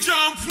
jump.